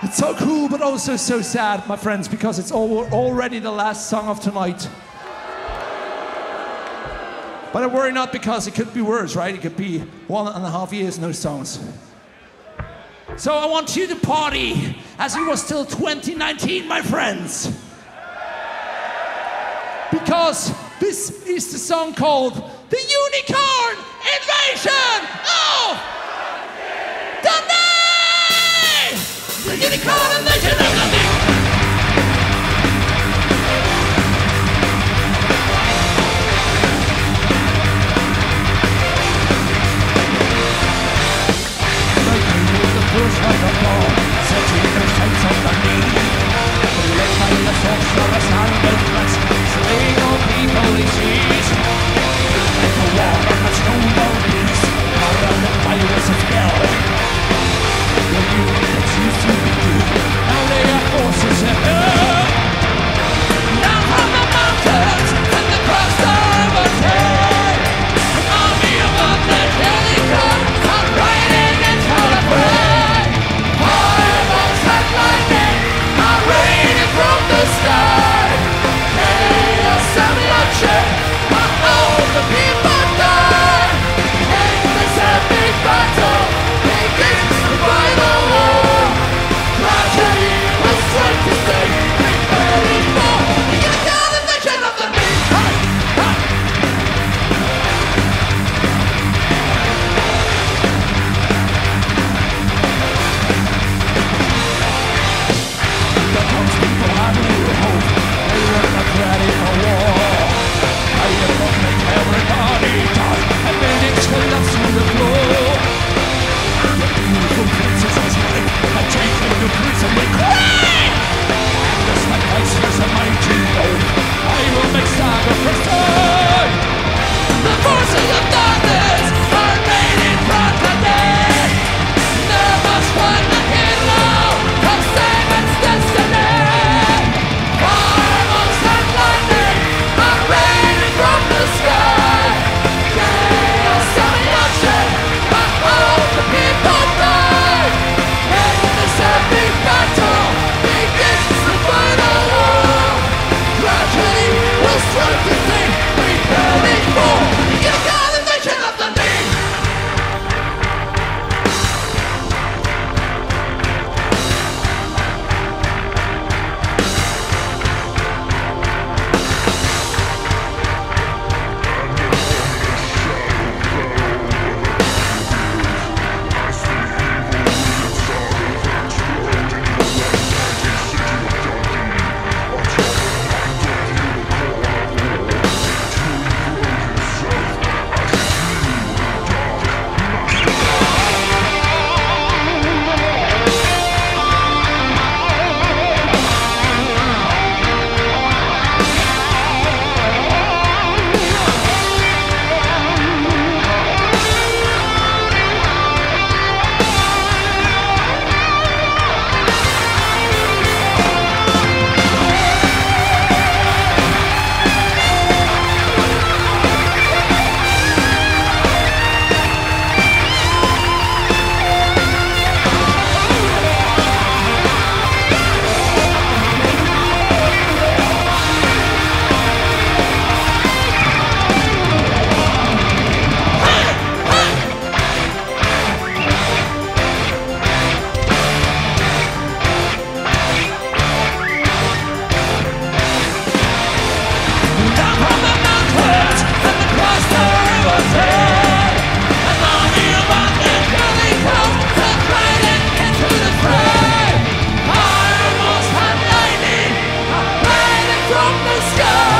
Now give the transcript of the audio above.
It's so cool, but also so sad, my friends, because it's all, already the last song of tonight. But I worry not because it could be worse, right? It could be one and a half years, no songs. So I want you to party as it was still 2019, my friends. Because this is the song called The Unicorn Invasion! Such a sense of the need to live by the social go.